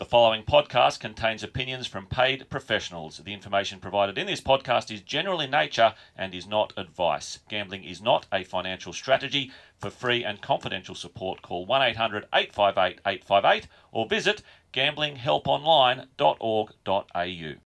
The following podcast contains opinions from paid professionals. The information provided in this podcast is general in nature and is not advice. Gambling is not a financial strategy. For free and confidential support, call 1 800 858 858 or visit gamblinghelponline.org.au.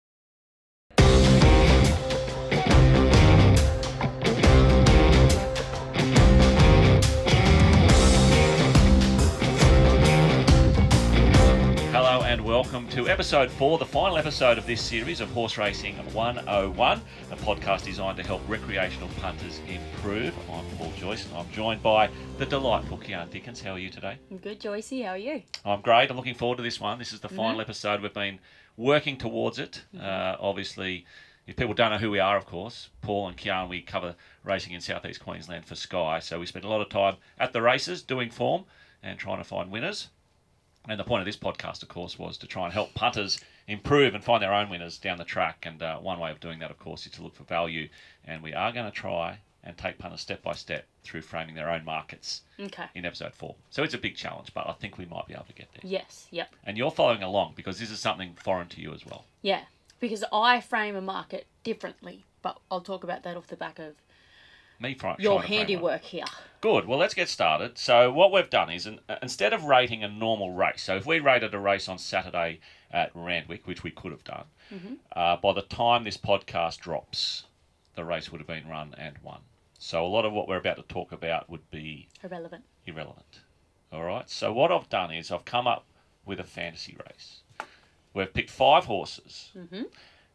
welcome to episode four, the final episode of this series of Horse Racing 101, a podcast designed to help recreational punters improve. I'm Paul Joice and I'm joined by the delightful Kiaarn Dickens. How are you today? I'm good, Joicey. How are you? I'm great. I'm looking forward to this one. This is the final episode. We've been working towards it. Uh, obviously, if people don't know who we are, of course, Paul and Kiaarn, we cover racing in southeast Queensland for Sky. So we spend a lot of time at the races doing form and trying to find winners. And the point of this podcast, of course, was to try and help punters improve and find their own winners down the track. And uh, one way of doing that, of course, is to look for value. And we are going to try and take punters step by step through framing their own markets Okay. in episode four. So it's a big challenge, but I think we might be able to get there. Yes. Yep. And you're following along because this is something foreign to you as well. Yeah. Because I frame a market differently, but I'll talk about that off the back of Me trying your to handiwork here. Good. Well, let's get started. So, what we've done is, an, uh, instead of rating a normal race, so if we rated a race on Saturday at Randwick, which we could have done, uh, by the time this podcast drops, the race would have been run and won. So, a lot of what we're about to talk about would be Irrelevant. irrelevant. All right. So, what I've done is I've come up with a fantasy race. We've picked five horses,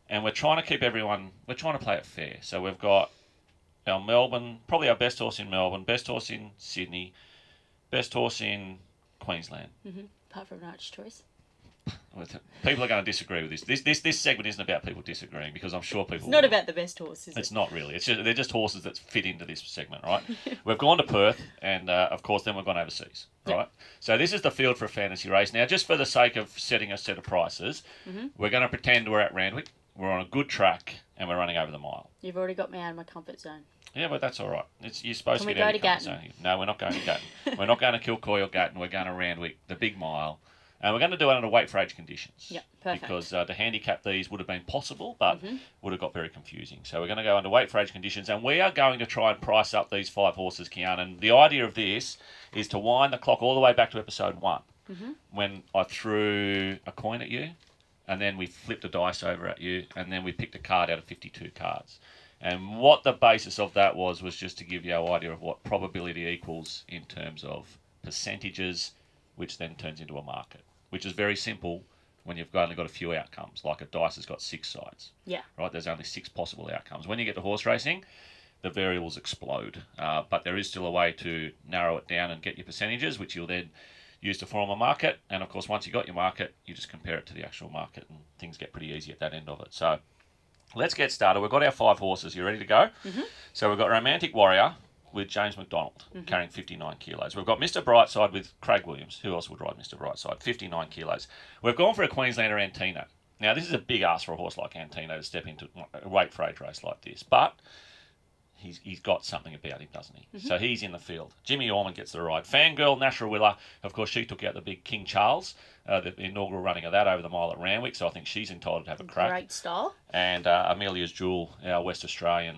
and we're trying to keep everyone. We're trying to play it fair. So, we've got our Melbourne, probably our best horse in Melbourne, best horse in Sydney, best horse in Queensland. Apart from Arch Choice. People are going to disagree with this. This this this segment isn't about people disagreeing because I'm sure people. It's not will. about the best horse, is It's it? not really. It's just they're just horses that fit into this segment, right? we've gone to Perth, and uh, of course, then we've gone overseas, right? So this is the field for a fantasy race. Now, just for the sake of setting a set of prices, Mm-hmm. we're going to pretend we're at Randwick. We're on a good track, and we're running over the mile. You've already got me out of my comfort zone. Yeah, but that's all right. It's, you're supposed Can to get out go of to your comfort Gatton? zone. No, we're not going to Gatton. we're not going to Kilcoy or Gatton. We're going to Randwick, the big mile. And we're going to do it under weight for age conditions. Yep, perfect. Because uh, to handicap these would have been possible, but Mm-hmm. would have got very confusing. So we're going to go under weight for age conditions, and we are going to try and price up these five horses, Kiaarn. And the idea of this is to wind the clock all the way back to episode one, Mm-hmm. when I threw a coin at you, and then we flipped a dice over at you, and then we picked a card out of 52 cards. And what the basis of that was was just to give you an idea of what probability equals in terms of percentages, which then turns into a market, which is very simple when you've only got a few outcomes. Like a dice has got six sides, Yeah. right? There's only six possible outcomes. When you get to horse racing, the variables explode, uh, but there is still a way to narrow it down and get your percentages, which you'll then use to form a market. And of course, once you got your market, you just compare it to the actual market, and things get pretty easy at that end of it. So let's get started. We've got our five horses. You ready to go? Mm-hmm. So we've got Romantic Warrior with James McDonald mm-hmm. carrying 59 kilos. We've got Mr. Brightside with Craig Williams. Who else would ride Mr. Brightside? 59 kilos. We've gone for a Queenslander Antino. Now, this is a big ask for a horse like Antino to step into a weight for age race like this, but he's, he's got something about him, doesn't he? So he's in the field. Jimmy Orman gets the ride. Fangirl, Nash Rawiller, of course, she took out the big King Charles, uh, the inaugural running of that over the mile at Randwick, so I think she's entitled to have a crack Great style. and uh, Amelia's Jewel, our West Australian,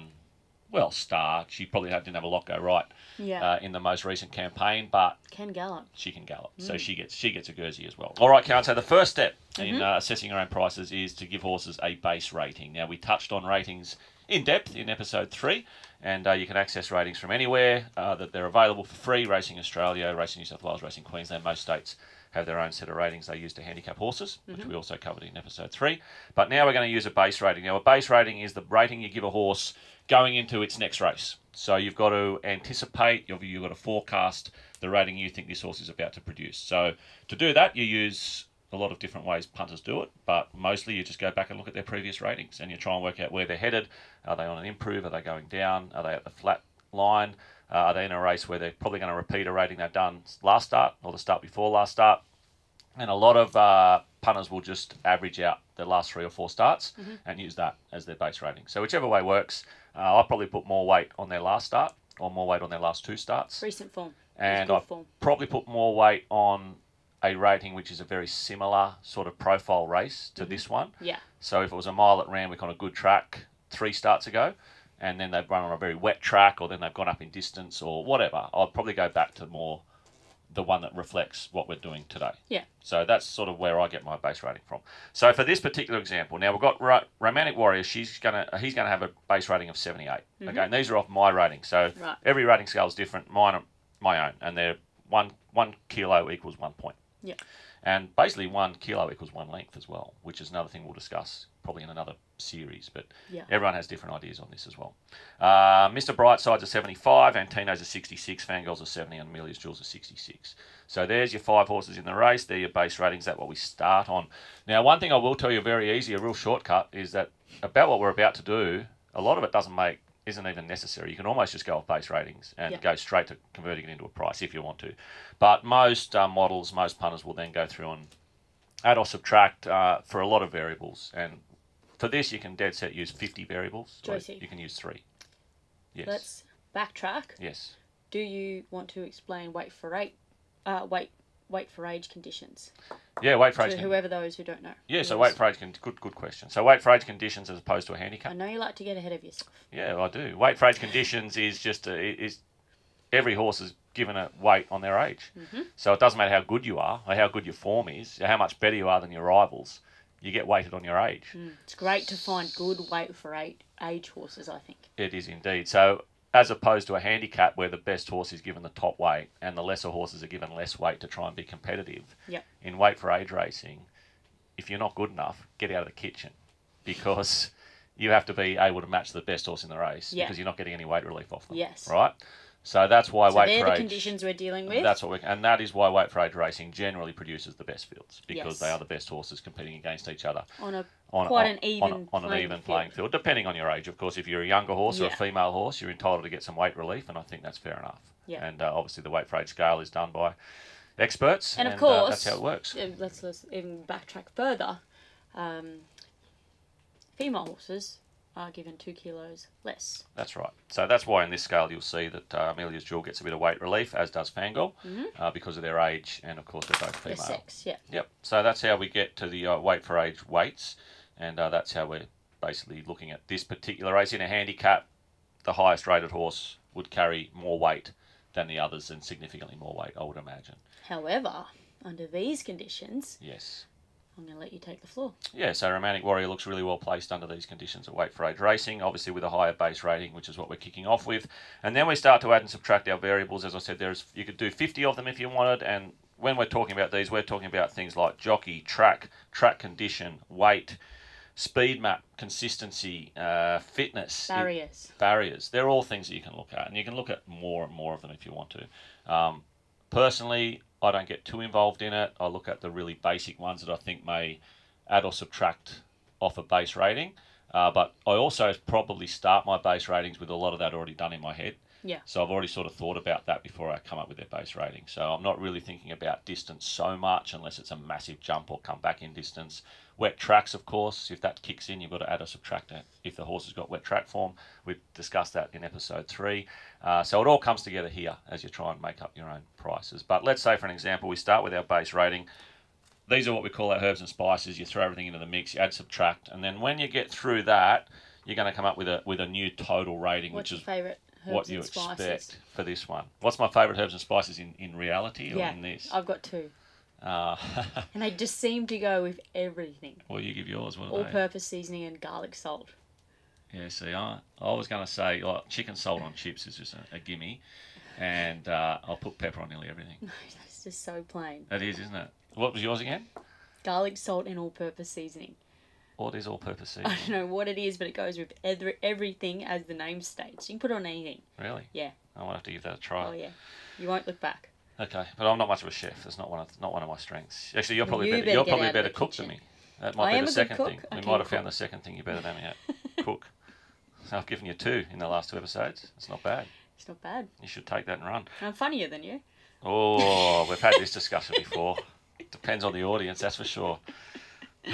well, star. She probably didn't have a lot go right Yeah. uh, in the most recent campaign, but Ken Gallop. she can gallop, Mm. so she gets she gets a Guernsey as well. All right, Karen. So the first step Mm-hmm. in uh, assessing your own prices is to give horses a base rating. Now we touched on ratings in depth in episode three, and uh, you can access ratings from anywhere. Uh, that they're available for free. Racing Australia, Racing New South Wales, Racing Queensland. Most states have their own set of ratings they use to handicap horses, which we also covered in episode three. But now we're going to use a base rating. Now a base rating is the rating you give a horse going into its next race. So you've got to anticipate, you've, you've got to forecast the rating you think this horse is about to produce. So to do that, you use a lot of different ways punters do it, but mostly you just go back and look at their previous ratings and you try and work out where they're headed. Are they on an improve? Are they going down? Are they at the flat line? Uh, are they in a race where they're probably going to repeat a rating they've done last start or the start before last start? And a lot of uh, punters will just average out their last three or four starts and use that as their base rating. So whichever way works, uh, I'll probably put more weight on their last start or more weight on their last two starts. Recent form. And I probably put more weight on a rating which is a very similar sort of profile race to mm-hmm. this one. Yeah. So if it was a mile at Randwick on a good track three starts ago, and then they've run on a very wet track, or then they've gone up in distance, or whatever, I'd probably go back to more the one that reflects what we're doing today. Yeah. So that's sort of where I get my base rating from. So for this particular example, now we've got Ro- Romantic Warrior. She's gonna he's gonna have a base rating of 78. Mm-hmm. Okay, and these are off my rating. So. Right. every rating scale is different. Mine are my own, and they're one one kilo equals one point. Yeah. And basically, one kilo equals one length as well, which is another thing we'll discuss probably in another series. But Yeah. everyone has different ideas on this as well. Uh, Mr. Brightside's a 75, Antino's a 66, Fangirl's a 70, and Amelia's Jewel's a 66. So there's your five horses in the race. They're your base ratings. That's what we start on. Now, one thing I will tell you very easy, a real shortcut, is that about what we're about to do, a lot of it doesn't make isn't even necessary. You can almost just go off base ratings and Yeah. go straight to converting it into a price if you want to. But most uh, models, most punters will then go through and add or subtract uh, for a lot of variables. And for this, you can dead set use 50 variables. or You can use three. Yes. Let's backtrack. Yes. Do you want to explain weight for age, uh, wait, weight for age conditions Yeah, weight for age. to whoever those who don't know? yeah, so weight for age. Con- good, good question. So weight for age conditions as opposed to a handicap. I know you like to get ahead of yourself. Yeah, I do. Weight for age conditions is just a, is every horse is given a weight on their age. Mm-hmm. So it doesn't matter how good you are or how good your form is, or how much better you are than your rivals. You get weighted on your age. Mm. It's great to find good weight for age, age horses. I think. It is indeed. So as opposed to a handicap where the best horse is given the top weight and the lesser horses are given less weight to try and be competitive. Yep. In weight for age racing, if you're not good enough, get out of the kitchen because you have to be able to match the best horse in the race Yeah. because you're not getting any weight relief off them. Yes. Right? So that's why So weight they're for the age conditions we're dealing with. that's what we and that is why weight for age racing generally produces the best fields because Yes. they are the best horses competing against each other on a on Quite on, an even on, on an even field. playing field, depending on your age. Of course, if you're a younger horse or a female horse, you're entitled to get some weight relief, and I think that's fair enough. Yeah. And uh, obviously, the weight for age scale is done by experts, And of uh, course, that's how it works. uh, let's, let's even backtrack further. Um, female horses are given two kilos less. That's right. So that's why in this scale you'll see that uh, Amelia's Jewel gets a bit of weight relief, as does Fangirl, uh, because of their age, and of course they're both Mm-hmm. Their female. sex, yeah. Yep. So that's how we get to the uh, weight for age weights, and uh, that's how we're basically looking at this particular race. In a handicap, the highest rated horse would carry more weight than the others, and significantly more weight, I would imagine. However, under these conditions, Yes. I'm going to let you take the floor. Yeah, so Romantic Warrior looks really well placed under these conditions of weight for age racing, obviously with a higher base rating, which is what we're kicking off with. And then we start to add and subtract our variables. As I said, there's you could do 50 of them if you wanted. And when we're talking about these, we're talking about things like jockey, track, track condition, weight, speed map, consistency, uh, fitness, it- Barriers. barriers. They're all things that you can look at, and you can look at more and more of them if you want to. Um, personally, I don't get too involved in it. I look at the really basic ones that I think may add or subtract off a base rating. Uh, but I also probably start my base ratings with a lot of that already done in my head. Yeah. So I've already sort of thought about that before I come up with their base rating. So I'm not really thinking about distance so much unless it's a massive jump or come back in distance. Wet tracks, of course, if that kicks in, you've got to add or subtract it. If the horse has got wet track form, we've discussed that in episode three. Uh, so it all comes together here as you try and make up your own prices. But let's say, for an example, we start with our base rating. These are what we call our herbs and spices. You throw everything into the mix, you add, subtract, and then when you get through that, you're going to come up with a with a new total rating, What's which is favourite herbs what you spices? expect for this one. What's my favourite herbs and spices in, in reality or Yeah, in this? I've got two. Uh, And they just seem to go with everything. well, you give yours. What are All they? purpose seasoning and garlic salt. Yeah, see, I, I was going to say like chicken salt on chips is just a, a gimme, and uh, I'll put pepper on nearly everything. No, that's just so plain. That is, isn't it? What was yours again? Garlic salt and all purpose seasoning. What is all-purpose seasoning? I don't know what it is, but it goes with every, everything as the name states. You can put it on anything. Really? Yeah. I might have to give that a try. Oh, yeah. You won't look back. Okay, but I'm not much of a chef. That's not one of not one of my strengths. Actually, you're probably you better. better You're probably a better cook than me. That might I be the a second thing. I We might have cook. found the second thing you're better than me at. cook. So I've given you two in the last two episodes. It's not bad. It's not bad. You should take that and run. I'm funnier than you. Oh, we've had this discussion before. Depends on the audience, that's for sure.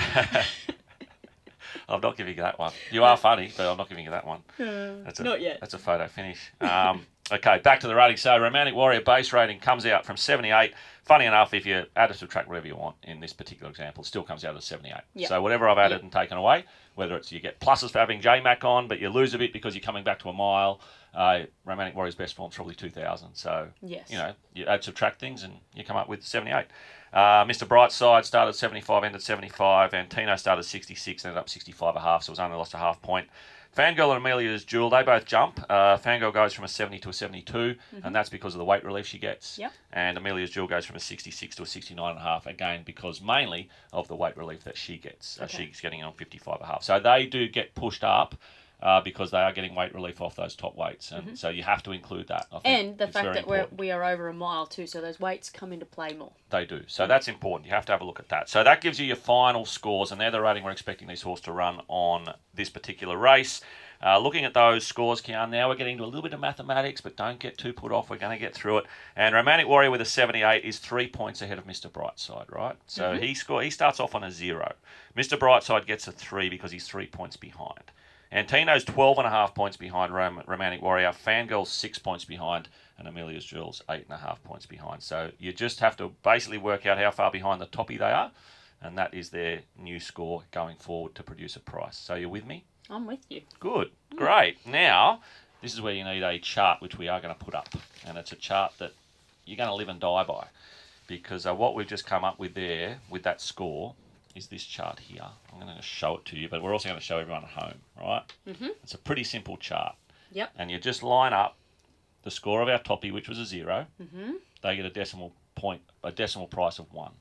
I'm not giving you that one. You are funny, but I'm not giving you that one. That's a, Not yet. That's a photo finish. Um, Okay, back to the rating. So, Romantic Warrior base rating comes out from 78. Funny enough, if you add or subtract whatever you want in this particular example, it still comes out as 78. Yep. So, whatever I've added Yep. and taken away, whether it's you get pluses for having JMac on, but you lose a bit because you're coming back to a mile, uh, Romantic Warrior's best form's probably 2000. So, Yes. you know, you add, subtract things, and you come up with 78. Uh, Mr. Brightside started 75, ended 75, Antino started 66, ended up 65 a half, so it was only lost a half point. Fangirl and Amelia's Jewel, they both jump. Uh, Fangirl goes from a 70 to a 72, and that's because of the weight relief she gets. Yep. And Amelia's Jewel goes from a 66 to a 69 and a half, again, because mainly of the weight relief that she gets. Uh, Okay. She's getting on 55 and a half. So they do get pushed up uh, because they are getting weight relief off those top weights. And so you have to include that. I think And the it's fact that we're, we are over a mile too, so those weights come into play more. They do. So that's important. You have to have a look at that. So that gives you your final scores, and they're the rating we're expecting these horses to run on this particular race. Uh, looking at those scores, Kiaarn, now we're getting into a little bit of mathematics, but don't get too put off. We're going to get through it. And Romantic Warrior with a 78 is three points ahead of Mr. Brightside, right? So he score he starts off on a zero. Mr. Brightside gets a three because he's three points behind. Antino's 12 and a half points behind Rom- Romantic Warrior. Fangirl's six points behind. And Amelia's Jewels eight and a half points behind. So you just have to basically work out how far behind the toppy they are. And that is their new score going forward to produce a price. So you're with me? I'm with you. Good. Great. Now, this is where you need a chart which we are going to put up. And it's a chart that you're going to live and die by. Because uh, what we've just come up with there, with that score, is this chart here. I'm going to show it to you, but we're also going to show everyone at home, right? Mhm. It's a pretty simple chart. Yep. And you just line up the score of our toppy, which was a 0 Mhm. They get a decimal point, a decimal price of one.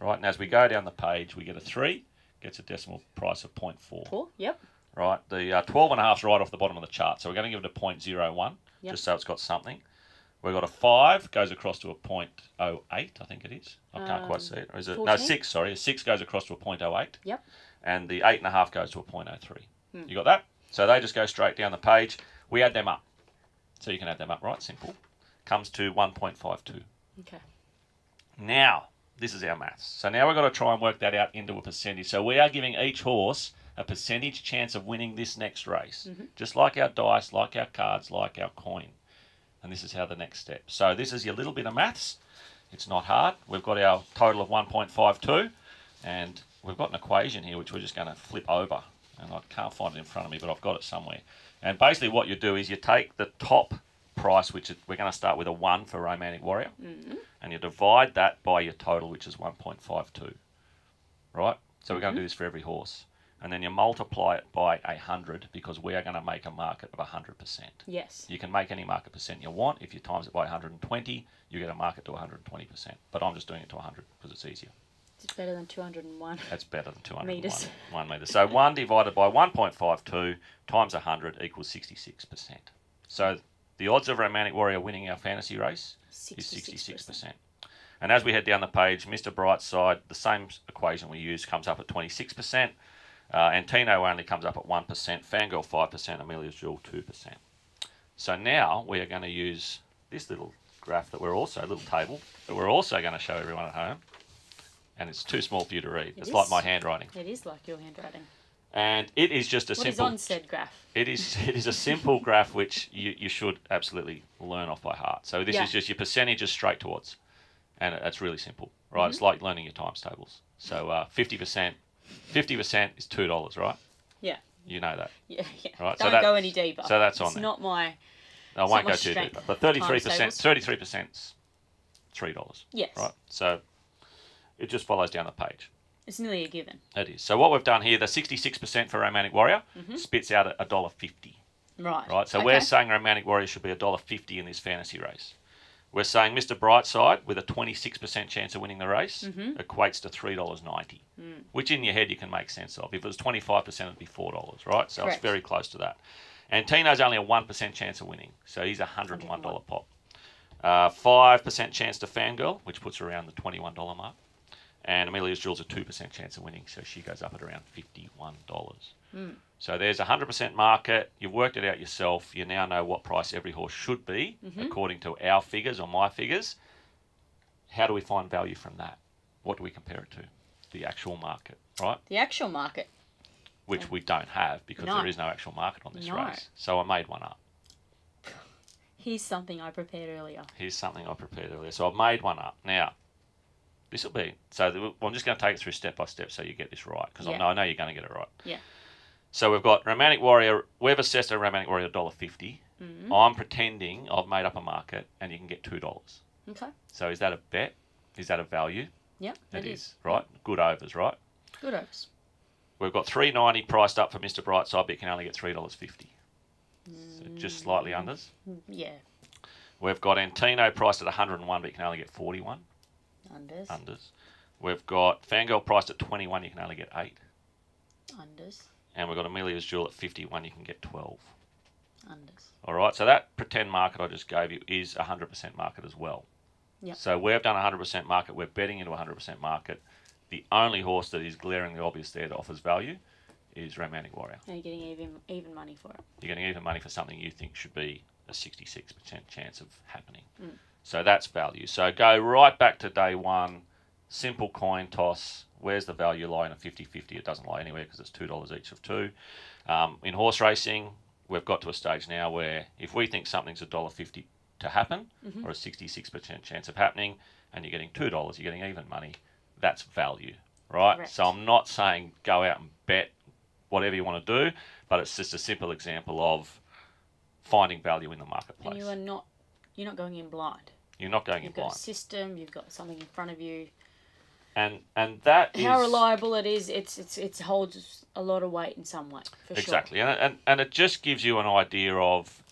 Right. And as we go down the page, we get a three, gets a decimal price of 0.4 Four. Yep. right? The uh, 12 and a half is right off the bottom of the chart. So we're going to give it a 0.01, Yep. just so it's got something. We've got a 5, goes across to a 0.08, I think it is. I can't Um, quite see it. Or is it? No, 6, sorry. A 6 goes across to a 0.08. Yep. And the 8.5 goes to a 0.03. Hmm. You got that? So they just go straight down the page. We add them up. So you can add them up, right? Simple. Comes to 1.52. Okay. Now, this is our maths. So now we've got to try and work that out into a percentage. So we are giving each horse a percentage chance of winning this next race, just like our dice, like our cards, like our coin. And this is how the next step. So this is your little bit of maths. It's not hard. We've got our total of 1.52, and we've got an equation here which we're just going to flip over. And I can't find it in front of me, but I've got it somewhere. And basically, what you do is you take the top price, which is, we're going to start with a 1 for Romantic Warrior, mm-hmm. and you divide that by your total, which is 1.52. Right? So we're going to do this for every horse. And then you multiply it by 100 because we are going to make a market of 100%. Yes. You can make any market percent you want. If you times it by 120, you get a market to 120%. But I'm just doing it to 100 because it's easier. It's better than 201. That's better than 201 Meters. one metre. So 1 divided by 1.52 times 100 equals 66%. So the odds of Romantic Warrior winning our fantasy race is 66%. And as we head down the page, Mr. Brightside, the same equation we use comes up at 26%. Uh, Antino only comes up at 1%, Fangirl 5%, Amelia's Jewel 2%. So now we are going to use this little graph that we're also, a little table, that we're also going to show everyone at home. And it's too small for you to read. It it's like my handwriting. It is like your handwriting. And it is just a What is simple on said graph? it is it is a simple graph which you, you should absolutely learn off by heart. So this Yeah. is just your percentages straight towards, and it's really simple, right? Mm-hmm. It's like learning your times tables. So uh, fifty percent, is two dollars, right? Yeah. You know that. Yeah. yeah. Right, so Don't that- go any deeper. so that's on It's there. not my. I won't go too deep, but thirty-three percent, thirty-three percent, three dollars, Yes. right? So it just follows down the page. It's nearly a given. It is. So what we've done here, the sixty-six percent for Romantic Warrior mm-hmm. spits out a dollar fifty. Right. right? So okay. we're saying Romantic Warrior should be a dollar fifty in this fantasy race. We're saying Mr. Brightside with a twenty six percent chance of winning the race Mm-hmm. equates to three dollars ninety, Mm. which in your head you can make sense of. If it was twenty five percent, it'd be four dollars, right? So Correct. it's very close to that. Antino's only a one percent chance of winning, so he's a hundred and one dollar pop. Uh, Five percent chance to Fangirl, which puts her around the twenty one dollar mark. And Amelia's Jewel's a two percent chance of winning, so she goes up at around fifty one dollars. So there's a hundred percent market. You've worked it out yourself. You now know what price every horse should be mm-hmm. according to our figures or my figures. How do we find value from that? What do we compare it to? The actual market, right? The actual market. Which we don't have because No. there is no actual market on this No. race. So I made one up. Here's something I prepared earlier. Here's something I prepared earlier. So I've made one up. Now, this will be so. I'm just going to take it through step by step so you get this right because I know I know you're going to get it right. Yeah. So we've got Romantic Warrior. We've assessed a Romantic Warrior dollar fifty. Mm-hmm. I'm pretending I've made up a market and you can get two dollars. Okay. So is that a bet? Is that a value? Yep. it is. right. Good overs, right? Good overs. We've got three ninety priced up for Mr. Brightside, but you can only get three dollars fifty. So just slightly unders. Mm, Yeah. We've got Antino priced at 101, but you can only get 41 Unders. unders. We've got Fangirl priced at 21, you can only get 8. Unders. And we've got Amelia's Jewel at 51, you can get 12. Unders. All right, so that pretend market I just gave you is 100% market as well. Yep. So we've done 100% market, we're betting into 100% market. The only horse that is glaringly obvious there that offers value is Romantic Warrior. And you're getting even even money for it. You're getting even money for something you think should be a 66% chance of happening. Mm. So that's value. So go right back to day one, simple coin toss. Where's the value lie in a 50 50? It doesn't lie anywhere because it's $2 each of two. Um, in horse racing, we've got to a stage now where if we think something's $1.50 to happen Mhm. or a 66% chance of happening and you're getting $2, you're getting even money, that's value, right? Correct. So I'm not saying go out and bet whatever you want to do, but it's just a simple example of finding value in the marketplace. And you are not you're not going in blind. You're not going in blind. You've got a system. You've got something in front of you. And and that is How reliable it is, it's it's it holds a lot of weight in some way for sure. exactly, and, and and it just gives you an idea of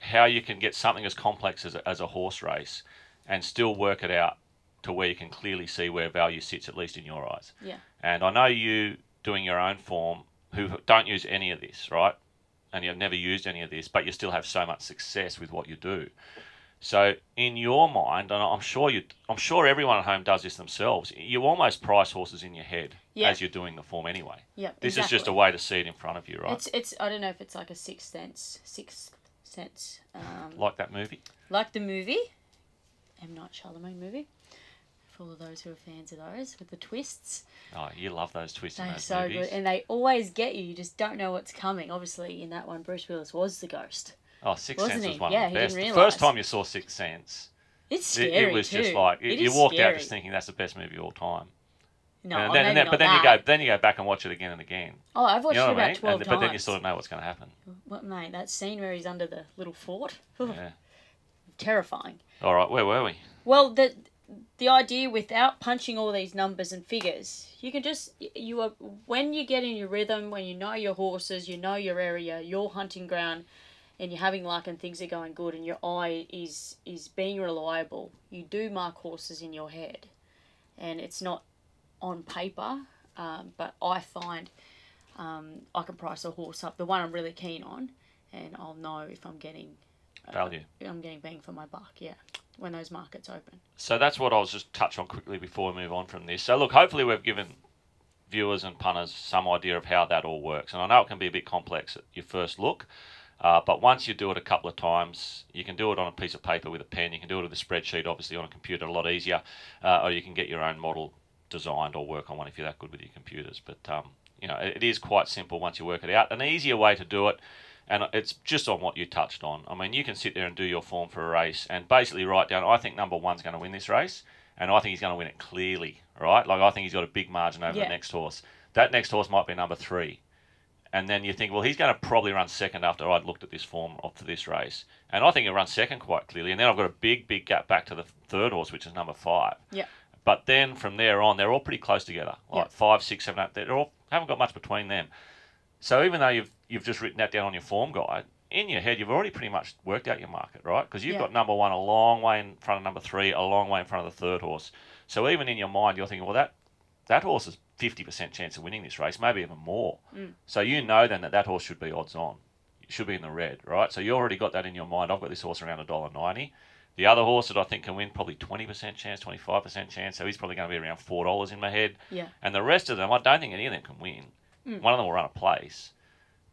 how you can get something as complex as a, as a horse race, and still work it out to where you can clearly see where value sits, at least in your eyes. Yeah. And I know you doing your own form who don't use any of this, right? And you've never used any of this, but you still have so much success with what you do. So in your mind, and I'm sure you, I'm sure everyone at home does this themselves. You almost price horses in your head Yeah. as you're doing the form anyway. Yeah. This is just a way to see it in front of you, right? It's it's I don't know if it's like a sixth sense, sixth sense, um, like that movie. like the movie, M Night Shyamalan movie. For all of those who are fans of those with the twists, Oh, you love those twists in they're those so movies. good, and they always get you. You just don't know what's coming. Obviously, in that one, Bruce Willis was the ghost. Oh, Sixth Sense was one Yeah, of he the best. The first time you saw Sixth Sense, It's it, scary it was just too. like It you walked out just thinking that's the best movie of all time. No, and oh, then, and then, but then you go, then you go back and watch it again and again. Oh, I've watched You know it what I about mean? twelve And, times. but then you sort of know what's going to happen. What mate? That scene where he's under the little fort, Yeah. terrifying. All right, where were we? Well, the the idea without punching all these numbers and figures, you can just you are when you get in your rhythm, when you know your horses, you know your area, your hunting ground, and you're having luck and things are going good, and your eye is is being reliable. You do mark horses in your head, and it's not on paper, um, but I find um, I can price a horse up. The one I'm really keen on, and I'll know if I'm getting Value. I'm getting bang for my buck. Yeah, when those markets open. So that's what I was just touch on quickly before we move on from this. So look, hopefully we've given viewers and punters some idea of how that all works. And I know it can be a bit complex at your first look, uh, but once you do it a couple of times, you can do it on a piece of paper with a pen. You can do it with a spreadsheet, obviously on a computer, a lot easier, uh, or you can get your own model designed or work on one if you're that good with your computers. But um, you know, it, is quite simple once you work it out. An easier way to do it and it's just on what you touched on. I mean, you can sit there and do your form for a race and basically write down, I think number one's going to win this race, and I think he's going to win it clearly, right? Like, I think he's got a big margin over Yeah. the next horse. That next horse might be number three. And then you think, well, he's going to probably run second after I'd looked at this form to this race. And I think he'll run second quite clearly. And then I've got a big, big gap back to the third horse, which is number five. Yeah. But then from there on, they're all pretty close together. Like Yeah. five, six, seven, eight. They're all haven't got much between them. So even though you've you've just written that down on your form guide, in your head you've already pretty much worked out your market, right? Because you've Yeah. got number one a long way in front of number three, a long way in front of the third horse. So even in your mind, you're thinking, well, that that horse has fifty percent chance of winning this race, maybe even more. Mm. So you know then that that horse should be odds on. It should be in the red, right? So you already got that in your mind. I've got this horse around a dollar ninety. The other horse that I think can win probably twenty percent chance, twenty five percent chance. So he's probably going to be around four dollars in my head. Yeah. And the rest of them, I don't think any of them can win. Mm. One of them will run a place,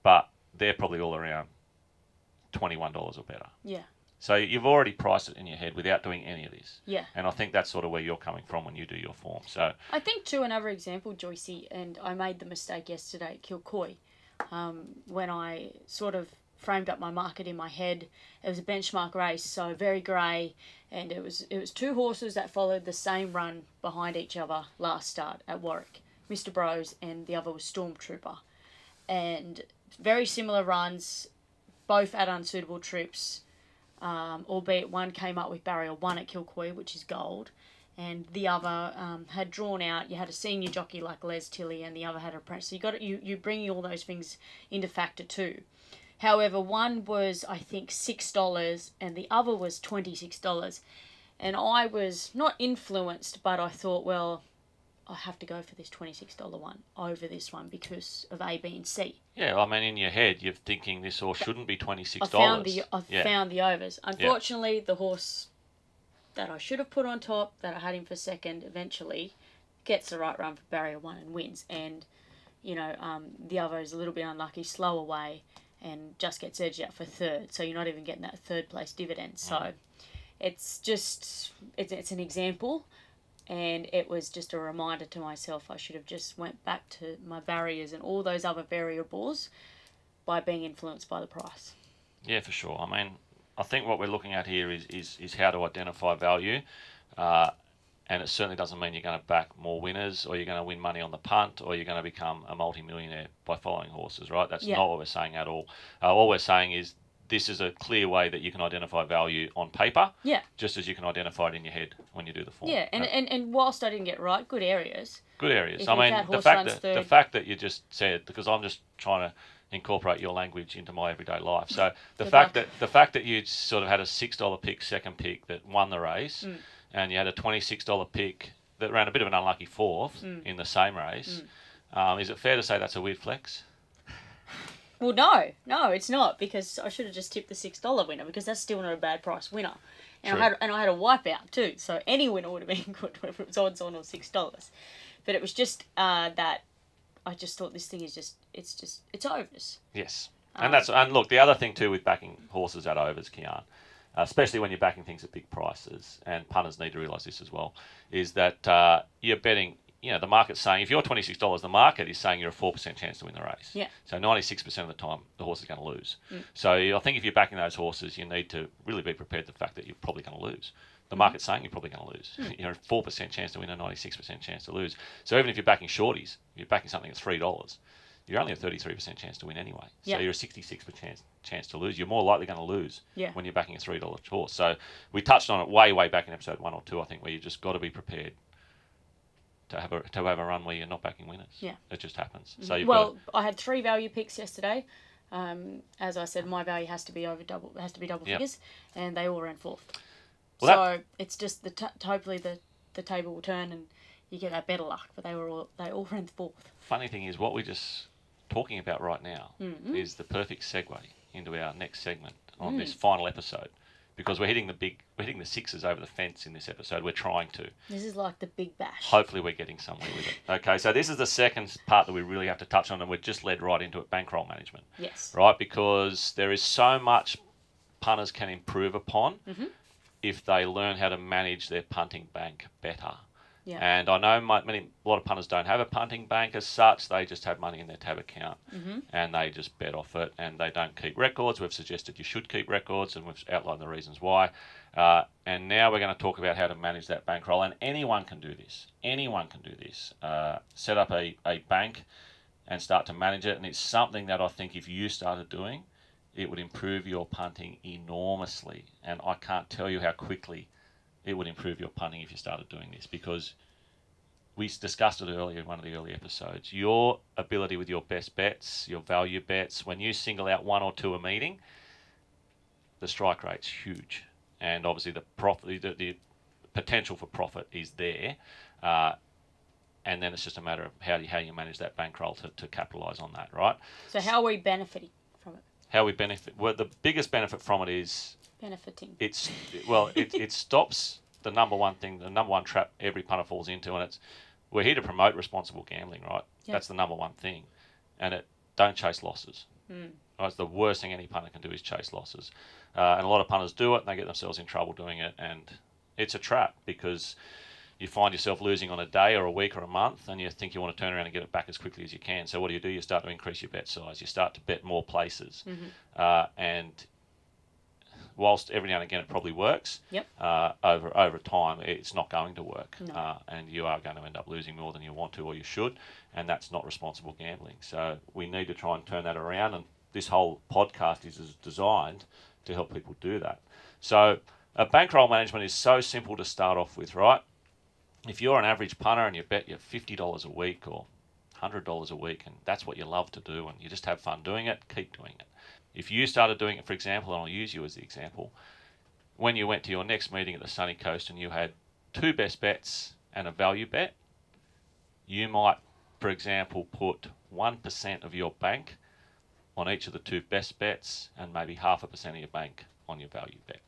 but they're probably all around twenty-one dollars or better. Yeah. So you've already priced it in your head without doing any of this. Yeah. And I think that's sort of where you're coming from when you do your form. So I think too another example, Joicey, and I made the mistake yesterday at Kilcoy, um, when I sort of framed up my market in my head. It was a benchmark race, so very grey, and it was it was two horses that followed the same run behind each other last start at Warwick, Mr. Bros, and the other was Stormtrooper, and very similar runs, both at unsuitable trips. Um, albeit one came up with barrier one at Kilcoy, which is gold, and the other um, had drawn out. You had a senior jockey like Les Tilley, and the other had a apprentice. So you got you you bring all those things into factor too. However, one was I think six dollars, and the other was twenty six dollars, and I was not influenced, but I thought, well, I have to go for this twenty six dollar one over this one because of A, B, and C. Yeah, I mean, in your head, you're thinking this horse shouldn't be twenty I six found dollars. the I yeah. found the overs. Unfortunately, the horse that I should have put on top, that I had him for second, eventually gets the right run for barrier one and wins. And you know, um, the other is a little bit unlucky, slow away, and just gets edged out for third. So you're not even getting that third place dividend. So it's just it's it's an example. And it was just a reminder to myself I should have just went back to my barriers and all those other variables by being influenced by the price. Yeah, for sure. I mean, I think what we're looking at here is is, is how to identify value, uh, and it certainly doesn't mean you're going to back more winners or you're going to win money on the punt or you're going to become a multi-millionaire by following horses. Right? That's Yeah. not what we're saying at all. Uh, all we're saying is this is a clear way that you can identify value on paper, Yeah. just as you can identify it in your head when you do the form. Yeah, and, and, and whilst I didn't get right, good areas. good areas. if I mean, the fact that the fact that you just said because I'm just trying to incorporate your language into my everyday life. So the fact luck. that the fact that you sort of had a six dollar pick, second pick that won the race, Mm. and you had a twenty six dollar pick that ran a bit of an unlucky fourth Mm. in the same race. Um, is it fair to say that's a weird flex? Well, no, no, it's not because I should have just tipped the six dollar winner because that's still not a bad price winner, and True. I had and I had a wipeout too, so any winner would have been good whether it was odds on or six dollars, but it was just uh, that I just thought this thing is just it's just it's overs. Yes, Um, and that's and look the other thing too with backing horses at overs, Kiaarn, uh, especially when you're backing things at big prices, and punters need to realise this as well, is that uh, you're betting. You know the market's saying if you're twenty six dollars, the market is saying you're a four percent chance to win the race. Yeah. So ninety six percent of the time, the horse is going to lose. Mm. So I think if you're backing those horses, you need to really be prepared to the fact that you're probably going to lose. Mm-hmm. The market's saying you're probably going to lose. Mm. You're a four percent chance to win, a ninety six percent chance to lose. So even if you're backing shorties, if you're backing something at three dollars, you're only a 33% chance to win anyway. So Yeah. you're a 66% chance, chance to lose. You're more likely going to lose Yeah. when you're backing a $3 horse. So we touched on it way, way back in episode one or two, I think, where you just got to be prepared to have a to have a run where you're not backing winners. Yeah. It just happens. So you've well, got I had three value picks yesterday. Um, as I said, my value has to be over double. Has to be double Yep. figures, and they all ran fourth. Well, so it's just the t- hopefully the the table will turn and you get that better luck. But they were all they all ran fourth. funny thing is, what we're just talking about right now Mhm. is the perfect segue into our next segment on Mm. this final episode. Because we're hitting the big, we're hitting the sixes over the fence in this episode. We're trying to. This is like the big bash. Hopefully, we're getting somewhere with it. Okay, so this is the second part that we really have to touch on, and we're just led right into it bankroll management, Yes. right? Because there is so much punters can improve upon Mhm. if they learn how to manage their punting bank better. Yeah. And I know my, many, a lot of punters don't have a punting bank as such. They just have money in their tab account Mhm. and they just bet off it and they don't keep records. We've suggested you should keep records and we've outlined the reasons why. Uh, and now we're going to talk about how to manage that bankroll. And anyone can do this. Anyone can do this. Uh, set up a, a bank and start to manage it. And it's something that I think if you started doing, it would improve your punting enormously. And I can't tell you how quickly it would improve your punting if you started doing this because we discussed it earlier in one of the early episodes. Your ability with your best bets, your value bets, when you single out one or two a meeting, the strike rate's huge, and obviously the profit, the, the potential for profit is there. Uh, and then it's just a matter of how you, how you manage that bankroll to, to capitalise on that, right? So how are we benefiting from it? How we benefit. Well, the biggest benefit from it is Benefiting. it's well, it, it stops the number one thing, the number one trap every punter falls into, and it's we're here to promote responsible gambling, right? Yeah. That's the number one thing, and it don't chase losses. Mm. Right? It's the worst thing any punter can do is chase losses, uh, and a lot of punters do it, and they get themselves in trouble doing it, and it's a trap because you find yourself losing on a day or a week or a month, and you think you want to turn around and get it back as quickly as you can. So what do you do? You start to increase your bet size. You start to bet more places, Hmm. uh, and whilst every now and again it probably works, Yep. uh, over over time it's not going to work, No. uh, and you are going to end up losing more than you want to or you should, and that's not responsible gambling. So we need to try and turn that around, and this whole podcast is, is designed to help people do that. So uh, bankroll management is so simple to start off with, right? If you're an average punter and you bet you fifty dollars a week or hundred dollars a week, and that's what you love to do, and you just have fun doing it, keep doing it. If you started doing it, for example, and I'll use you as the example, when you went to your next meeting at the Sunny Coast and you had two best bets and a value bet, you might, for example, put 1% of your bank on each of the two best bets and maybe half a percent of your bank on your value bet.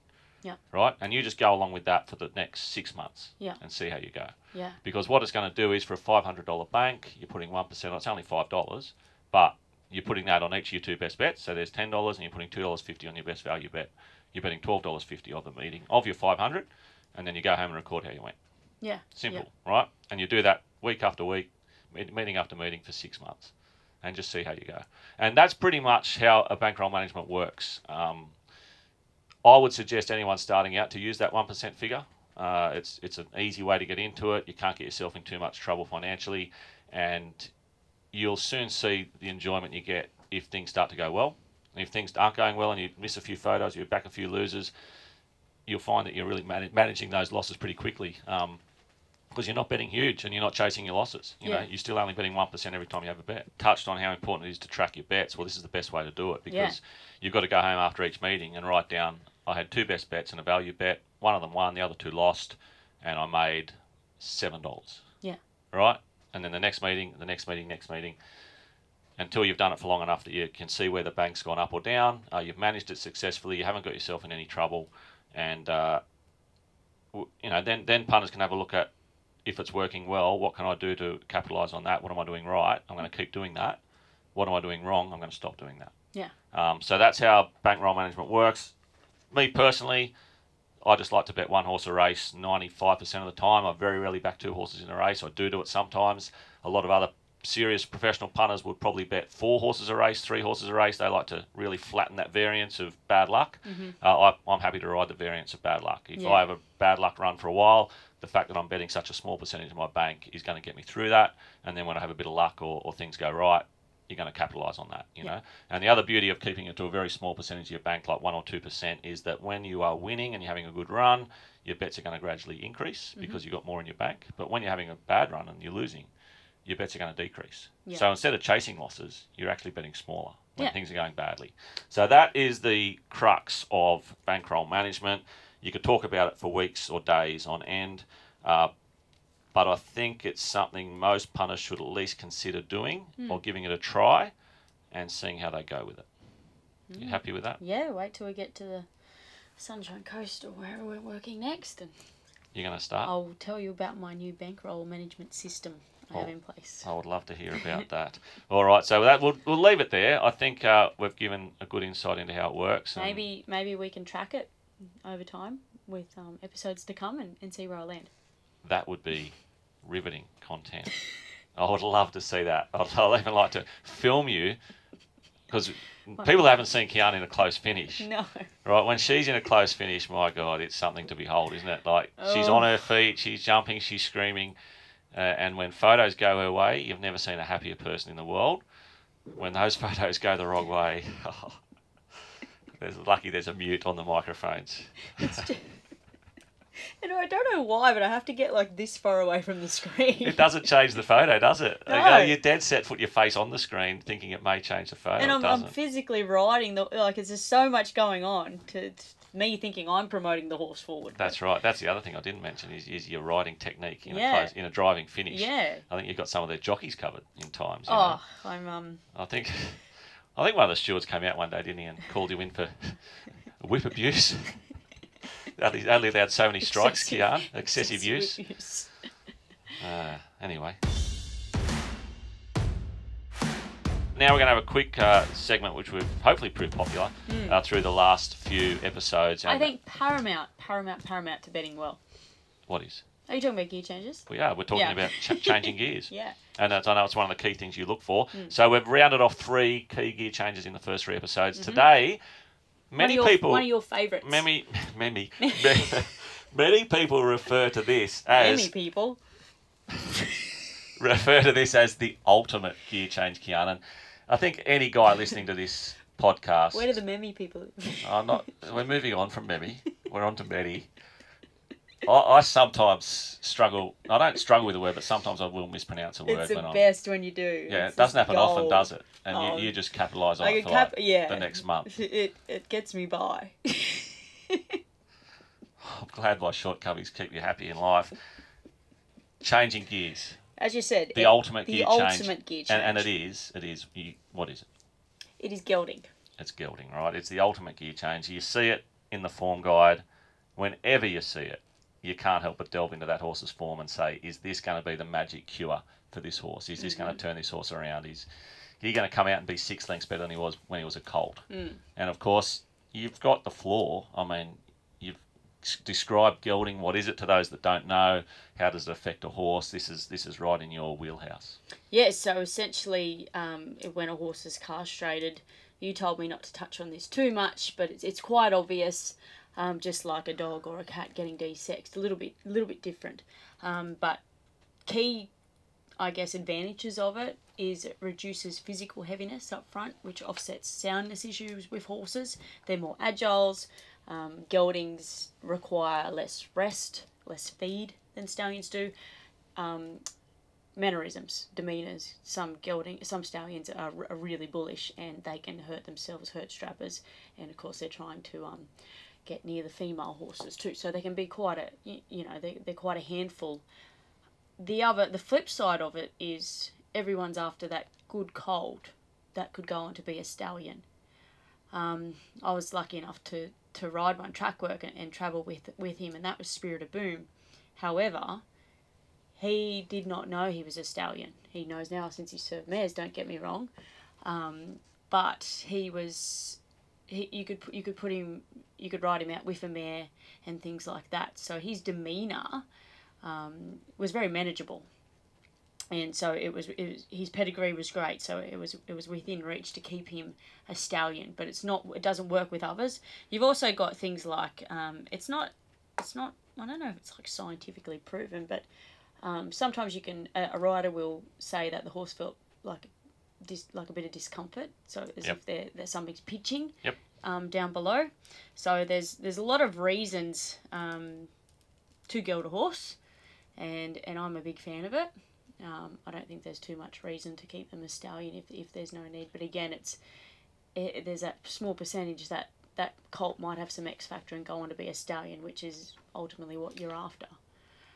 Yeah. Right? And you just go along with that for the next six months Yeah. and see how you go. Yeah. Because what it's going to do is for a $500 bank, you're putting 1% on, it's only $5, but you're putting that on each of your two best bets. So there's $10 and you're putting $2.50 on your best value bet. You're betting $12.50 of the meeting of your 500 and then you go home and record how you went. Yeah. Simple, right? And you do that week after week, meeting after meeting for six months, and just see how you go. And that's pretty much how a bankroll management works. Um, I would suggest anyone starting out to use that one percent figure. Uh, it's it's an easy way to get into it. You can't get yourself in too much trouble financially, and you'll soon see the enjoyment you get if things start to go well. And if things aren't going well and you miss a few photos, you back a few losers, you'll find that you're really man- managing those losses pretty quickly. Um, because you're not betting huge and you're not chasing your losses. You know, you're still only betting one percent every time you have a bet. Touched on how important it is to track your bets. Well, this is the best way to do it because Yeah. you've got to go home after each meeting and write down. I had two best bets and a value bet. One of them won, the other two lost, and I made seven dollars. Yeah. Right, and then the next meeting, the next meeting, next meeting, until you've done it for long enough that you can see where the bank's gone up or down. Uh, you've managed it successfully. You haven't got yourself in any trouble, and uh, you know then then punters can have a look at if it's working well. What can I do to capitalise on that? What am I doing right? I'm going to keep doing that. What am I doing wrong? I'm going to stop doing that. Yeah. Um, so that's how bank bankroll management works. Me personally, I just like to bet one horse a race 95% of the time. I very rarely back two horses in a race. I do do it sometimes. A lot of other serious professional punters would probably bet four horses a race, three horses a race. They like to really flatten that variance of bad luck. Uh, I, I'm happy to ride the variance of bad luck. If Yeah. I have a bad luck run for a while, the fact that I'm betting such a small percentage of my bank is going to get me through that. And then when I have a bit of luck or, or things go right, you're going to capitalise on that, you Yeah. know. And the other beauty of keeping it to a very small percentage of your bank, like one or two percent, is that when you are winning and you're having a good run, your bets are going to gradually increase Mm-hmm. because you've got more in your bank. But when you're having a bad run and you're losing, your bets are going to decrease. Yeah. So instead of chasing losses, you're actually betting smaller when Yeah. things are going badly. So that is the crux of bankroll management. You could talk about it for weeks or days on end. Uh, but I think it's something most punters should at least consider doing Hmm. or giving it a try and seeing how they go with it. Hmm. You happy with that? Yeah. Wait till we get to the Sunshine Coast or wherever we're working next, and You're going to start? I'll tell you about my new bankroll management system I have Oh. in place. I would love to hear about that. All right, so that we'll, we'll leave it there. I think uh, we've given a good insight into how it works. and Maybe maybe we can track it over time with um, episodes to come and, and see where I land. that would be riveting content. I would love to see that. I'd, I'd even like to film you because people haven't seen Kiana in a close finish. No. Right, when she's in a close finish, my God, it's something to behold, isn't it? Like she's Oh. on her feet, she's jumping, she's screaming, uh, and when photos go her way, you've never seen a happier person in the world. When those photos go the wrong way, there's lucky there's a mute on the microphones. And I don't know why, but I have to get like this far away from the screen. It doesn't change the photo, does it? No. you're dead set, put your face on the screen, thinking it may change the photo. and I'm. I'm physically riding the like. It's just so much going on to, to me thinking I'm promoting the horse forward. That's right. That's the other thing I didn't mention is, is your riding technique in Yeah. a close, in a driving finish. Yeah. I think you've got some of their jockeys covered in times. You know? Oh, I'm um. I think I think one of the stewards came out one day, didn't he, and called you in for whip abuse. Only, only allowed so many strikes, Excessive- Kiaarn. Excessive use. use. Uh, anyway. Now we're going to have a quick uh, segment which we've hopefully proved popular uh, through the last few episodes. Hmm. I think paramount, paramount, paramount to betting well. What is? Are you talking about gear changes? We are. We're talking Yeah. about ch- changing gears. Yeah. And that's, I know it's one of the key things you look for. Mm. So we've rounded off three key gear changes in the first three episodes. Today, many one your, people, One of your favourites. many, many, many people refer to this as Many people. refer to this as the ultimate gear change, Kianan. I think any guy listening to this podcast, Where do the Memmy people? I'm not. We're moving on from Memi. We're on to Medi. I, I sometimes struggle. I don't struggle with a word, but sometimes I will mispronounce a word It's the when I'm. best when you do. Yeah, It's it doesn't happen often, does it? And Oh. you, you just capitalise on it for cap- like yeah. the next month. It it gets me by. I'm glad my shortcomings keep you happy in life. Changing gears, As you said, the it- ultimate the gear change, ultimate gear change. and, and it is, it is. You, what is it? It is gelding. It's gelding, right? It's the ultimate gear change. You see it in the form guide. Whenever you see it, you can't help but delve into that horse's form and say, is this going to be the magic cure for this horse? Is this going to turn this horse around? Is he going to come out and be six lengths better than he was when he was a colt? Mm. And of course, you've got the floor. I mean, you've described gelding. What is it to those that don't know? How does it affect a horse? This is this is right in your wheelhouse. Yeah, so essentially, um, when a horse is castrated, you told me not to touch on this too much, but it's, it's quite obvious, um, just like a dog or a cat getting desexed, a little bit, a little bit different. Um, but key, I guess, advantages of it is it reduces physical heaviness up front, which offsets soundness issues with horses. They're more agiles. Um, geldings require less rest, less feed than stallions do. Um, mannerisms, demeanors. Some gelding, some stallions are, are really bullish and they can hurt themselves, hurt strappers, and of course they're trying to um, get near the female horses too. So they can be quite a, you know, they they're quite a handful. The other, the flip side of it is everyone's after that good colt that could go on to be a stallion. Um, I was lucky enough to to ride one track work and, and travel with with him, and that was Spirit of Boom. However, he did not know he was a stallion. He knows now since he served mares. Don't get me wrong, um, but he was. He, you could put- you could put him you could ride him out with a mare and things like that. So his demeanor um, was very manageable, and so it was, it was his pedigree was great. So it was it was within reach to keep him a stallion. But it's not it doesn't work with others. You've also got things like um, it's not it's not I don't know if it's like scientifically proven, but um, sometimes you can a, a rider will say that the horse felt like dis, like a bit of discomfort, so as Yep. if there there's something's pitching Yep. um, down below. So there's there's a lot of reasons um, to geld a horse, and and I'm a big fan of it. Um, I don't think there's too much reason to keep them a stallion if, if there's no need. But again, it's it, there's that small percentage that that colt might have some X factor and go on to be a stallion, which is ultimately what you're after.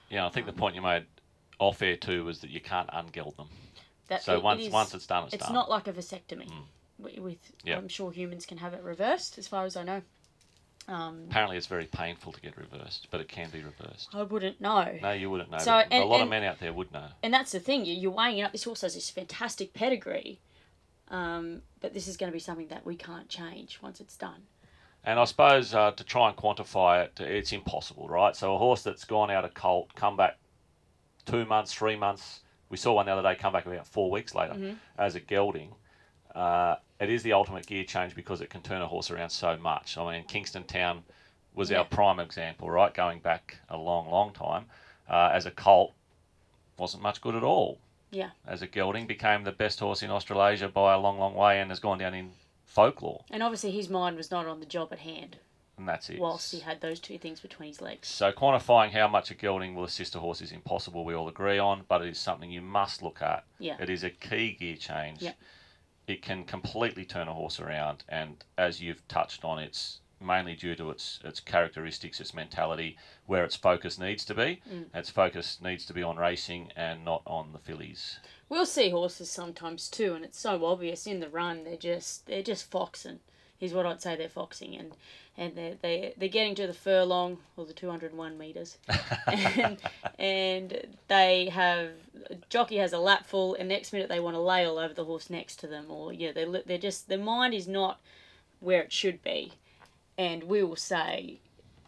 Yeah, I think the point you made off air too was that you can't ungeld them. That So it- it once is- once it's done, it's, it's done. not like a vasectomy. Mm. With, Yep. I'm sure humans can have it reversed, as far as I know. Um, Apparently, it's very painful to get reversed, but it can be reversed. I wouldn't know. No, you wouldn't know. So, and- a lot of men out there would know. And that's the thing. you- You're weighing it up. This horse has this fantastic pedigree, um, but this is going to be something that we can't change once it's done. And I suppose uh, to try and quantify it, it's impossible, right? So a horse that's gone out of colt, come back two months, three months. We saw one the other day come back about four weeks later Mhm. as a gelding. Uh, it is the ultimate gear change because it can turn a horse around so much. I mean, Kingston Town was our prime example, right? Going back a long, long time. Uh, as a colt, wasn't much good at all. Yeah. As a gelding, became the best horse in Australasia by a long, long way and has gone down in folklore. And obviously, his mind was not on the job at hand And that's it. whilst he had those two things between his legs. So quantifying how much a gelding will assist a horse is impossible. We all agree on, but it is something you must look at. Yeah. It is a key gear change. Yeah. It can completely turn a horse around, and as you've touched on, it's mainly due to its its characteristics, its mentality, where its focus needs to be. Mm. Its focus needs to be on racing and not on the fillies. We'll see horses sometimes too, and it's so obvious in the run. They're just they're just foxing. Is what I'd say they're foxing, and and they're they they're getting to the furlong or the two hundred and one meters, and, and they have jockey has a lap full, and next minute they want to lay all over the horse next to them, or yeah, they they're just their mind is not where it should be, and we will say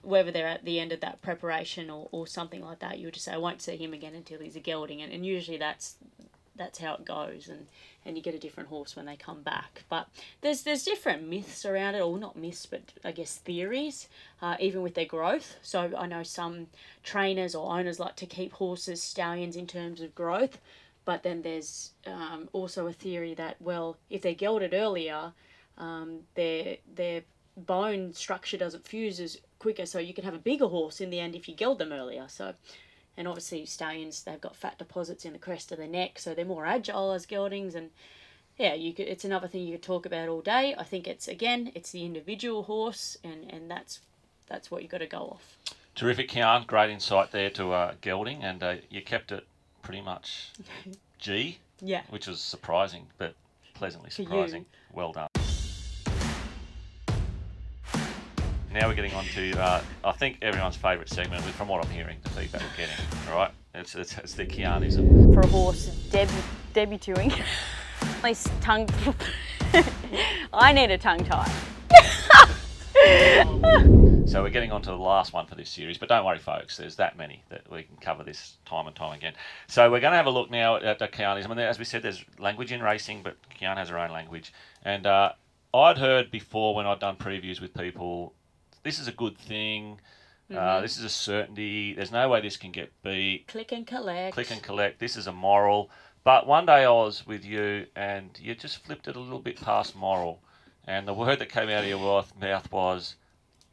whether they're at the end of that preparation or, or something like that, you would just say, I won't see him again until he's a gelding. And, and usually that's that's how it goes and, and you get a different horse when they come back. But there's there's different myths around it, or not myths, but I guess theories, uh, even with their growth. So I know some trainers or owners like to keep horses, stallions in terms of growth, but then there's um, also a theory that well, if they're gelded earlier, um, their their bone structure doesn't fuse as quicker, so you can have a bigger horse in the end if you geld them earlier. So, and obviously stallions they've got fat deposits in the crest of the neck, so they're more agile as geldings. And yeah, you could, it's another thing you could talk about all day. I think it's again, it's the individual horse, and and that's that's what you've got to go off. Terrific, Kiaarn. Great insight there to uh, gelding, and uh, you kept it pretty much G, Yeah. which was surprising, but pleasantly surprising. Well done. Now we're getting on to, uh, I think, everyone's favourite segment, from what I'm hearing, the feedback we're getting. All right? It's, it's, it's the Kiaarnism. For a horse debu- debuting, at least tongue. I need a tongue tie. So we're getting on to the last one for this series, but don't worry, folks. There's that many that we can cover this time and time again. So we're going to have a look now at the Kiaarnism. And as we said, there's language in racing, but Kiaarn has her own language. And uh, I'd heard before when I'd done previews with people, this is a good thing. Uh, this is a certainty. There's no way this can get beat. Click and collect. Click and collect. This is a moral. But one day I was with you, and you just flipped it a little bit past moral, and the word that came out of your mouth- was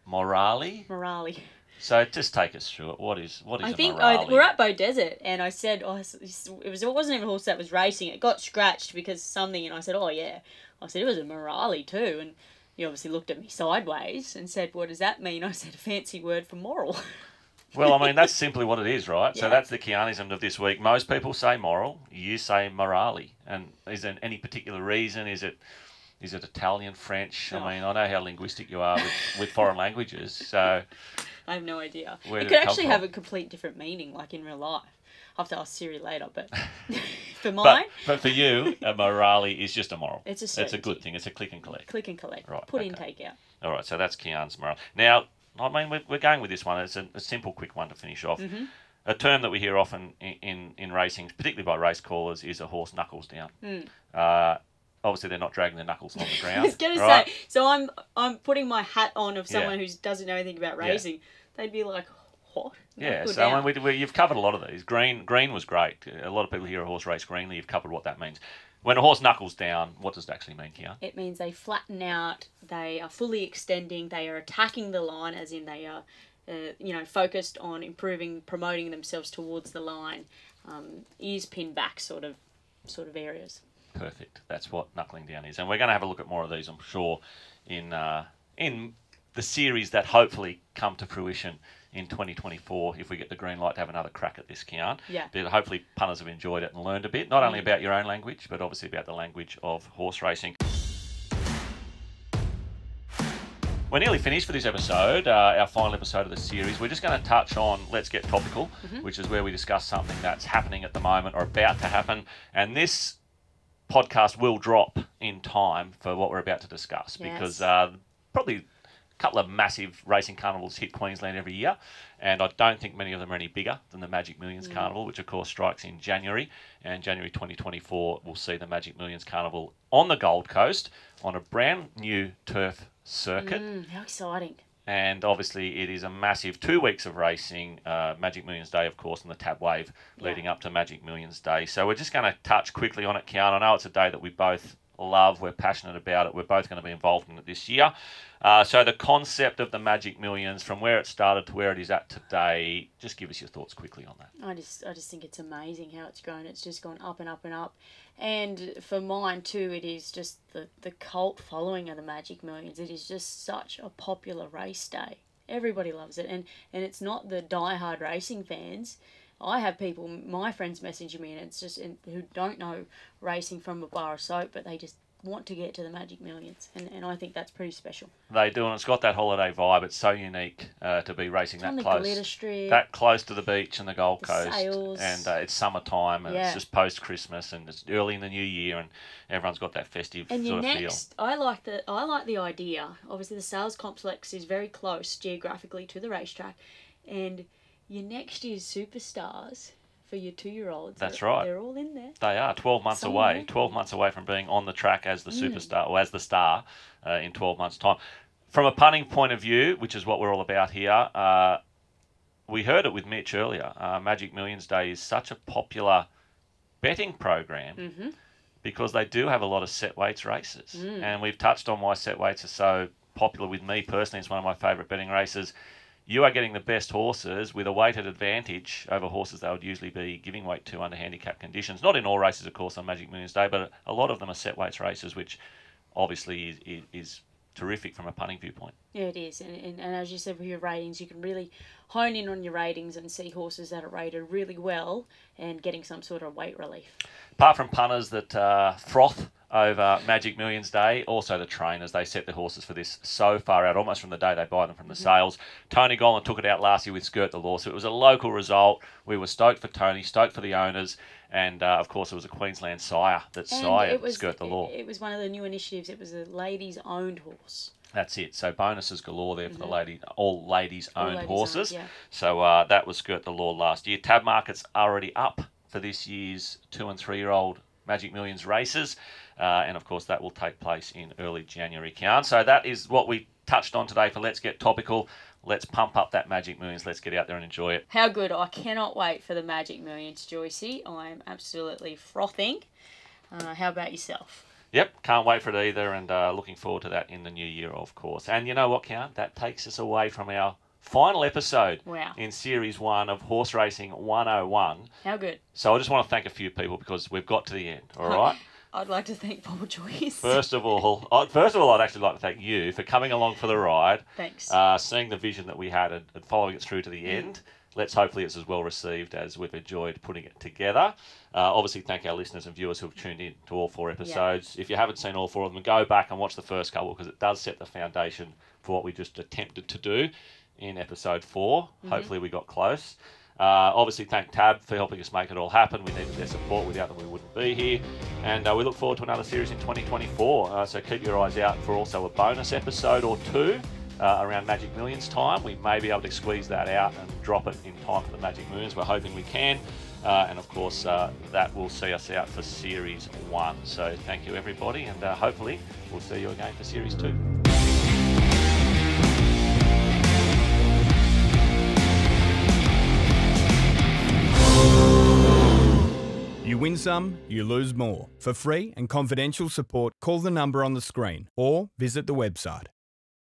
morale. Morale. So just take us through it. What is what is I a think morale? oh, we're at Beaudesert, and I said, "Oh, it was it wasn't even a horse that was racing. It got scratched because something." And I said, "Oh yeah." I said it was a morale too, and he obviously looked at me sideways and said, "What does that mean?" I said, "A fancy word for moral." Well, I mean that's simply what it is, right? So that's the Kiaarnism of this week. Most people say moral. You say morale. And is there any particular reason? Is it is it Italian, French? Oh. I mean, I know how linguistic you are with, with foreign languages. So I have no idea. It could it actually from? have a complete different meaning, like in real life. I'll have to ask Siri later, but for but, mine, but for you, a morale is just a moral. It's a It's a good thing. It's a click and collect. click and collect. Right, Put in, take out. All right, so that's Kiaarn's morale. Now, I mean, we're, we're going with this one. It's a, a simple, quick one to finish off. Mm-hmm. A term that we hear often in, in, in racing, particularly by race callers, is a horse knuckles down. Mm. Uh, obviously, they're not dragging their knuckles on the ground. I was gonna say, so I'm I'm putting my hat on of Yeah. someone who doesn't know anything about Yeah. racing. They'd be like, what? Yeah, so I mean, we, we, you've covered a lot of these. Green, green was great. A lot of people hear a horse race greenly. You've covered what that means. When a horse knuckles down, what does it actually mean, Kiaarn? It means they flatten out, they are fully extending, they are attacking the line, as in they are, uh, you know, focused on improving, promoting themselves towards the line, um, ears pinned back, sort of, sort of areas. Perfect. That's what knuckling down is, and we're going to have a look at more of these, I'm sure, in uh, in the series that hopefully come to fruition in 2024 if we get the green light to have another crack at this, Kiaarn. Yeah. But hopefully punters have enjoyed it and learned a bit, not only about your own language, but obviously about the language of horse racing. We're nearly finished for this episode, uh, our final episode of the series. We're just going to touch on Let's Get Topical, which is where we discuss something that's happening at the moment or about to happen. And this podcast will drop in time for what we're about to discuss Yes. because uh, probably couple of massive racing carnivals hit Queensland every year, and I don't think many of them are any bigger than the Magic Millions Carnival, which of course strikes in January. And January 2024 will see the Magic Millions Carnival on the Gold Coast on a brand new turf circuit Mm, how exciting! and obviously it is a massive two weeks of racing. Uh, Magic Millions Day, of course, and the Tab Wave leading up to Magic Millions Day. So we're just going to touch quickly on it, Kiaarn. I know it's a day that we both love. We're passionate about it. We're both going to be involved in it this year. Uh, so the concept of the Magic Millions, from where it started to where it is at today, just give us your thoughts quickly on that. I just, I just think it's amazing how it's grown. It's just gone up and up and up. And for mine too, it is just the, the cult following of the Magic Millions. It is just such a popular race day. Everybody loves it, and and it's not the die-hard racing fans. I have people, my friends, messaging me, and it's just and, who don't know racing from a bar of soap, but they just want to get to the Magic Millions, and, and I think that's pretty special. They do, and it's got that holiday vibe. It's so unique uh, to be racing It's that close. strip. that close to the beach and the Gold The Coast, sails. and uh, it's summertime, and Yeah. it's just post Christmas, and it's early in the new year, and everyone's got that festive And sort of feel. next, I like the I like the idea. Obviously, the sales complex is very close geographically to the racetrack, and your next year's superstars for your two year olds. That's right. They're all in there. They are 12 months Somewhere. away, 12 months away from being on the track as the Mm. superstar or as the star uh, in 12 months' time. From a punting point of view, which is what we're all about here, uh, we heard it with Mitch earlier. Uh, Magic Millions Day is such a popular betting program Mm-hmm. because they do have a lot of set weights races. Mm. And we've touched on why set weights are so popular with me personally. It's one of my favourite betting races. You are getting the best horses with a weighted advantage over horses they would usually be giving weight to under handicap conditions. Not in all races, of course, on Magic Millions Day, but a lot of them are set weights races, which obviously is, is, is terrific from a punting viewpoint. Yeah, it is, and, and and as you said with your ratings, you can really hone in on your ratings and see horses that are rated really well and getting some sort of weight relief. Apart from punters that uh, froth over Magic Millions Day, also the trainers, they set their horses for this so far out, almost from the day they buy them from the sales. Tony Gollan took it out last year with Skirt the Law, so it was a local result. We were stoked for Tony, stoked for the owners, and uh, of course it was a Queensland sire that And sired it was Skirt the Law. It, was one of the new initiatives. It was a ladies-owned horse. That's it. So bonuses galore there for the lady, all ladies All owned ladies horses. owned, yeah. So uh, that was Skirt the Law last year. Tab markets are already up for this year's two and three year old Magic Millions races. Uh, and of course, that will take place in early January, Kiaarn. So that is what we touched on today for Let's Get Topical. Let's pump up that Magic Millions. Let's get out there and enjoy it. How good! I cannot wait for the Magic Millions, Joicey. I'm absolutely frothing. Uh, how about yourself? Yep, can't wait for it either, and uh, looking forward to that in the new year, of course. And you know what, Count? That takes us away from our final episode Wow. in Series 1 of Horse Racing 101. How good! So I just want to thank a few people because we've got to the end, all right? I'd like to thank Paul Joice. First of all, uh, first of all, I'd actually like to thank you for coming along for the ride, Thanks. uh, seeing the vision that we had and, and following it through to the end. Let's hopefully it's as well received as we've enjoyed putting it together. Uh, obviously, thank our listeners and viewers who've tuned in to all four episodes. If you haven't seen all four of them, go back and watch the first couple because it does set the foundation for what we just attempted to do in episode 4 Hopefully, we got close. Uh, obviously, thank Tab for helping us make it all happen. We needed their support. Without them, we wouldn't be here. And uh, we look forward to another series in 2024. Uh, so keep your eyes out for also a bonus episode or two uh, around Magic Millions time. We may be able to squeeze that out and drop it in time for the Magic Millions. We're hoping we can. Uh, and of course, uh, that will see us out for Series 1. So thank you, everybody. And uh, hopefully, we'll see you again for Series 2. Win some, you lose more. For free and confidential support, call the number on the screen or visit the website